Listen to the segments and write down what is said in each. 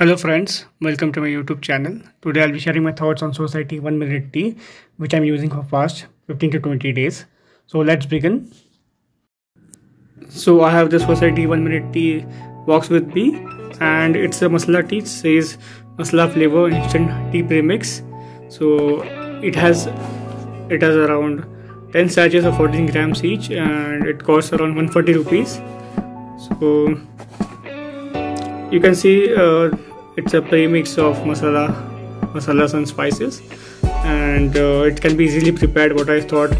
Hello friends, welcome to my YouTube channel. Today I'll be sharing my thoughts on Society 1 Minute Tea which I'm using for past 15 to 20 days. So let's begin. So I have the Society 1 Minute Tea box with me and it's a masala tea. It says masala flavor instant tea premix. So it has it has around 10 sachets of 14 grams each and it costs around 140 rupees. So you can see uh, it's a premix of masala masalas and spices. And uh, it can be easily prepared. What i thought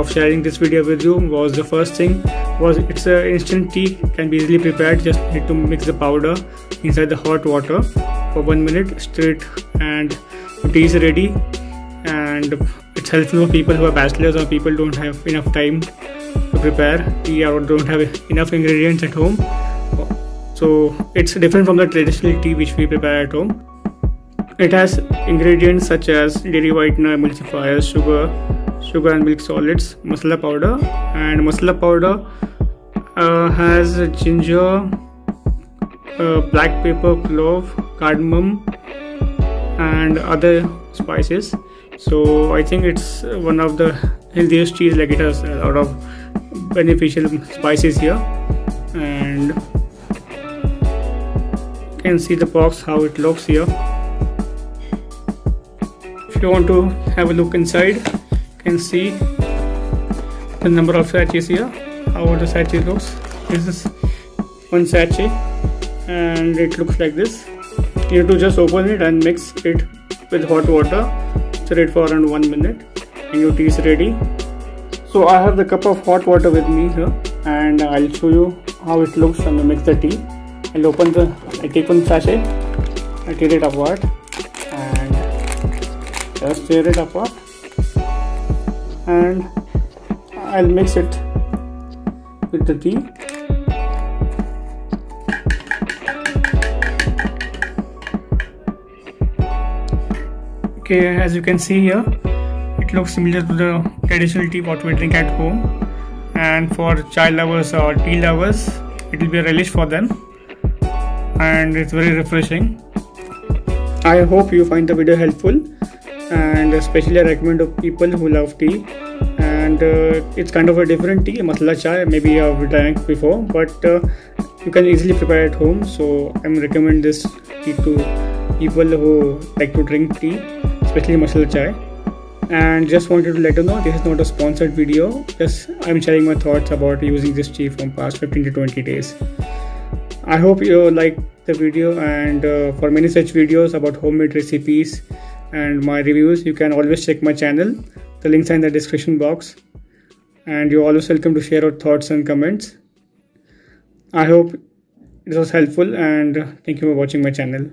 of sharing this video with you was the first thing was it's a instant tea can be easily prepared. Just need to mix the powder inside the hot water for one minute straight and tea is ready. And it's helpful for people who are bachelors or people don't have enough time to prepare. Tea or don't have enough ingredients at home so it's different from the traditional tea which we prepare at home. It has ingredients such as dairy whitener emulsifiers sugar sugar and milk solids masala powder and masala powder uh, has ginger uh, black pepper clove cardamom and other spices. So i think it's one of the healthiest teas like it has a lot of beneficial spices here can see the box how it looks here. If you want to have a look inside you can see the number of sachets here how the sachet looks. This is one sachet and it looks like this. You have to just open it and mix it with hot water. Stir it for around one minute and your tea is ready. So I have the cup of hot water with me here and I'll show you how it looks when you mix the tea. I'll open the I take one sachet. I tear it apart and just tear it apart. And I'll mix it with the tea. Okay as you can see here it looks similar to the traditional tea what we drink at home. And for chai lovers or tea lovers it will be a relish for them and it's very refreshing. I hope you find the video helpful and especially i recommend to people who love tea. And uh, it's kind of a different tea masala chai maybe you've drank before but uh, you can easily prepare at home. So i'm recommend this tea to people who like to drink tea especially masala chai. And just wanted to let you know this is not a sponsored video. Just i'm sharing my thoughts about using this tea from past 15 to 20 days i hope you like the video and uh, for many such videos about homemade recipes and my reviews you can always check my channel. The links are in the description box. And you're always welcome to share your thoughts and comments. I hope this was helpful and thank you for watching my channel